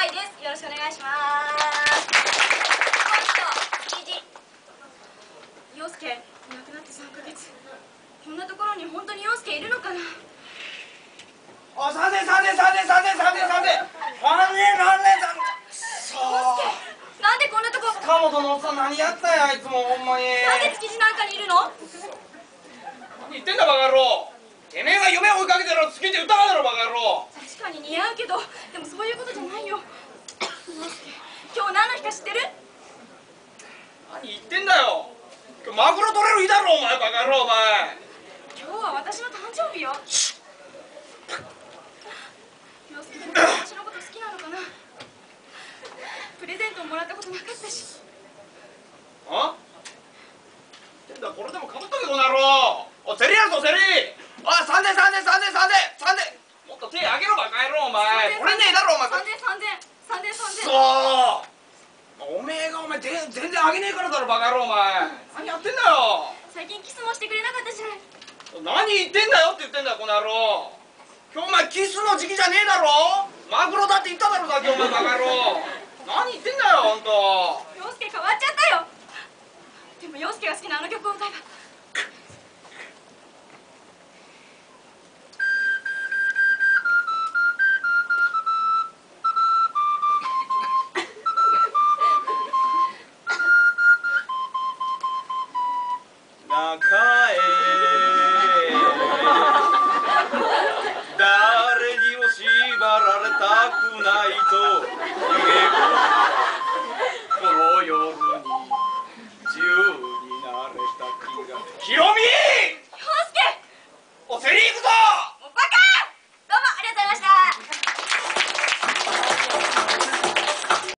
愛ですよろしくお願いしますこの人虹陽介いなくなって3ヶ月こんなところに本当に陽介いるのかなあ、三年三年三年三年三年三年何年何年三年なんでこんなとこ塚本のおっさん何やったんやあいつもほんまになんで築地なんかにいるの何言ってんだバカ野郎。てめえが夢を追いかけてるの好きって歌うだろバカ野郎。確かに似合うけどでもそういうことか知ってる？何言ってんだよ。マグロ取れる日だろお前バカ野郎お前。今日は私の誕生日よ。洋介君私のこと好きなのかな？プレゼントもらったことなかったし。あ？ってんだこれでもかぶっとけこの野郎。おセリやぞセリおい3 0 0 0 3 0 0 0 3 0 0 0 3 0 0 0もっと手あげろバカ野郎お前。これねえだろお前。3 0 0 0 3 0 0 0全全然上げねえからだろバカ野郎お前。何やってんだよ。最近キスもしてくれなかったじゃない何言ってんだよって言ってんだよこの野郎。今日お前キスの時期じゃねえだろ。マグロだって言っただろさっきお前バカ野郎。何言ってんだよ本当。陽介変わっちゃったよ。でも陽介が好きなあの曲を歌えば誰にも縛られたくないと。言えばこの夜に自由になれた気が。清美介お行くぞ